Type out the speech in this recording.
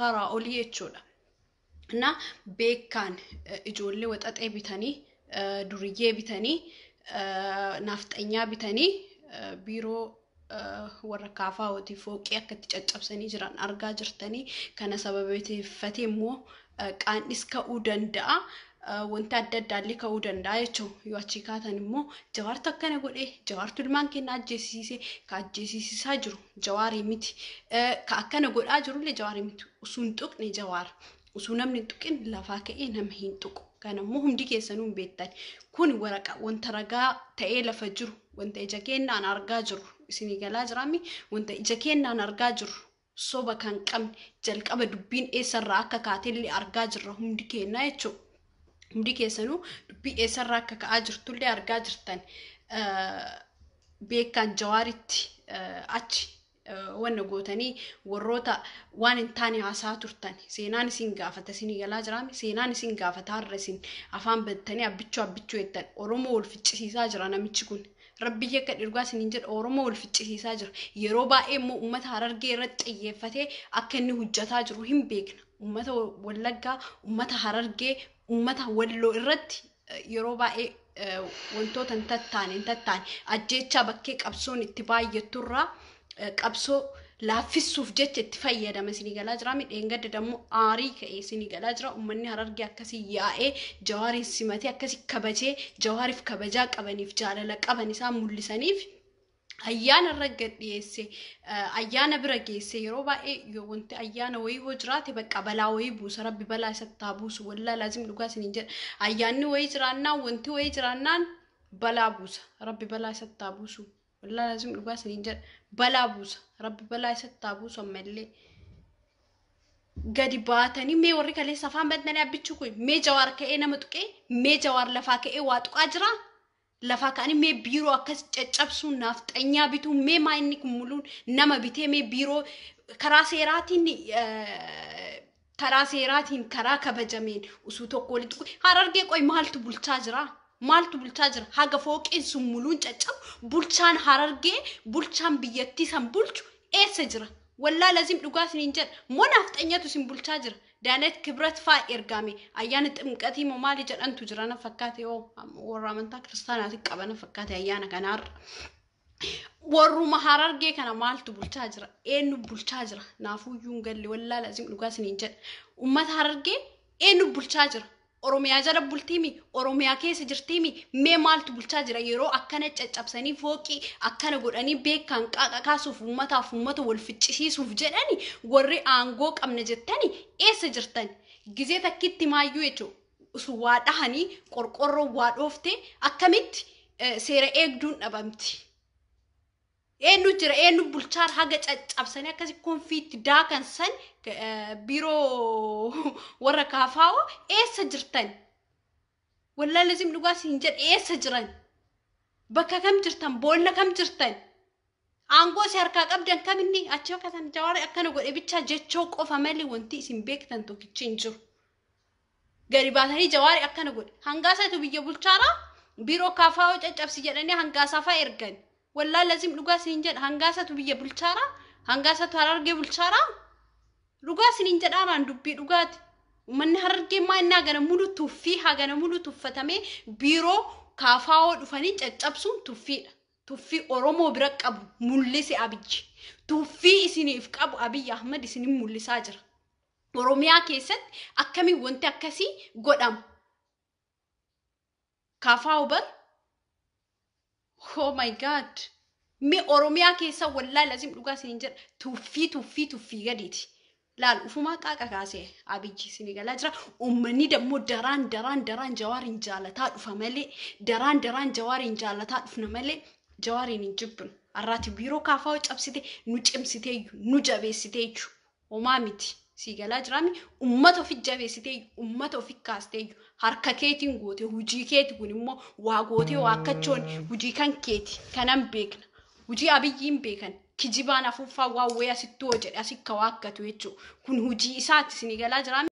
karaa olii jechuudha. Na beekaan ijoollee waxaxee bitanii duriyyee bitanii naafxanyaa bitanii biiroo warra kaafaa hojii fooqii akka itti caccabsanii jiran argaa jirtanii kana sababeeffatee immoo qaannis ka'uu danda'a. Wanti adda addaallee ka'uu danda'a jechuudha. Yoo achi kaatan immoo jawaartu akkana godhee jawaartu ilmaan kennaa ajjeesiisee ka ajjeesiisaa jiru jawaarii miti. Ka akkana godhaa jirullee jawaarii miti. Osoo hin tuqne jawaara. Osoo namni hin tuqin lafaa ka'ee nama hin tuqu. Kanammoo hundi keessanuu hin beektan. Kun waraqa wanta ragaa ta'ee lafa jiru wanta ija keenyaan argaa jiru isinii galaa jiraami wanta ija keenyaan argaa jiru soba kan qabne jalqaba dubbiin eessarraa akka kaatellee argaa jirra hundi keenyaa jechuudha. Hundi keessanuu dubbii eessarraa akka ka'aa jirtullee argaa jirtan beekaan jawaaritti achi wanna gootanii warroota waan hin taane haasaa turtan seenaan isin gaafata isinii galaa jiraami seenaan isin gaafata har'a isin afaan battanii abbichuu abbichuu jettan oromoo wal ficcisiisaa jira namichi kun rabbi akka dhirgaa isiniin jedha oromoo wal ficcisiisaa jira yeroo baay'ee immoo uummata harargee irratti xiyyeeffatee akka inni hojjataa jiru hin beekna uummata wallaggaa uummata harargee uummata walloo irratti yeroo baay'ee wantoota hin tattaane hin tattaane. Ajjeechaa bakkee qabsoon itti baay'atturraa qabsoo laaffisuuf jecha itti fayyadama isinii galaa jira midheengadda dammoo aarii ka'ee isinii galaa jira uummanni harargee akkasii yaa'ee jawaariin simatee akkasii kabajee jawaariif kabajaa qabaniif jaalala qaban isaa mul'isaniif ayyaana irra gad dhiyeesse ayyaana bira geesse yeroo baay'ee wanti ayyaana wayii hoo jiraate bakka balaa wayii buusa rabbi balaa isatti haa buusu wallaa laazim dhugaa isiniin jedha ayyaanni wayii jiraannaan wanti wayii jiraannaan balaa buusa rabbi balaa isatti haa buusu wallaa laazim dhugaa isiniin jedha balaa buusa rabbi balaa isatti haa buusu ammallee. gadi baatanii mee warri kaleessa afaan badnanii abbichuu kun mee jawaar ka'ee nama tuqee mee jawaar lafaa ka'ee waa tuqaa jiraa? Lafaa ka'anii mee biiroo akkas caccabsuun naafxanyaa bituun mee maa inni kun muluun nama bitee mee biiroo karaa seeraatiin karaa seeraatiin karaa kabajameen usuu tokko walitti harargee qoy maaltu bulchaa jira maaltu bulchaa jira haga fooqiin sun muluun caccabu bulchaan harargee bulchaan biyyattii san bulchu eessa jira wallaa lazim dhugaa isiniin jedha moo naafxanyatu isin bulchaa jira daanet kibrat faa ergame ayyaana ximqatii moo maali jedhantu jira na fakkaate. Yoo warra amantaa kiristaanaati qabana fakkaate ayyaana kanaarra. Warruma harargee kana maaltu bulchaa jira? Eenyu bulchaa jira? Naafuyyuu hin galle wallaa lazim dhugaa isiniin jedha ummata harargee eenyu bulchaa jira Oromiyaa jala bultiimi Oromiyaa keessa jirtiimi mee maaltu bulchaa jira? Yeroo akkana caccabsanii fooqii akkana godhanii beekan qaaqa kaasuuf uummataaf uummata wal ficcisiisuuf jedhani warri aangoo qabna jettani eessa jirtan? Gizee takkitti maayyuu jechuudha waa dhahanii qorqorroo waa dhooftee akkamitti seera eegduun dhabamti. Eenyu jira eenyu bulchaan haga caccabsanii akkasii konfiitti daakan san biiroo warra kaafaa'oo eessa jirtan? Wallaa lazim dhugaa siin jedhe eessa jiran? Bakka kam jirtan? Boolla kam jirtan? Aangoo si harkaa qabdan kaminni achi bakka san jawaari akkana godhe bichaa jechoo qofa malee wanti isin beektan tokkichi hin jiru. Gadi baatanii jawaari akkana godhe. Hangaasatu biyya bulchaaraa biiroo caccabsi jedhanii hangaasaa ergan. Wallaa lazim dhugaa siin jedha hangaasatu biyya bulchaaraa hangaasatu harargee bulchaaraa dhugaa siin jedhaaraan dubbii dhugaati. Uummanni harargee maa inni hagana mulu tuffii hagana mulu tuffatamee biiroo kaafaa'oo dhufanii caccabsuun tuffiidha. Tuffii Oromoo bira qabu mul'ise abiyyi. Tuffii isiniif qabu abiyyi Ahmad isinin mul'isaa jira. Oromiyaa keessatti akkamiin wanti akkasii bar Oh my god. Mi Oromiyaa keessa wallaa lazim dhugaa isin jedha tuffii tuffii tuffii gadiiti. Laal ufumaa qaaqa kaasee abiyyi isin galaa jira. Uummanni dammoo daraan daraan daraan jawaariin jaalataa dhufa malee daraan daraan jawaariin jaalataa dhufna malee jawaariin hin jibbinu. Har'aati biiroo kaafaa'oo cabsite nu cimsiteeyyu nu jabeessiteeyyu. Homaa miti. Si galaa jiraami uummata ofi jabeessiteeyyu uummata ofi kaasteeyyu harka keetiin goote hujii keeti kun immoo waa gootee waa akkachoon hujii kan keeti kanan beekna. Hujii abiyyiin beekan kijibaan afuuffaa waa wayii asitti hoo jedhe asitti waa akkatu jechuudha. Kun hujii isaati isin galaa jiraami.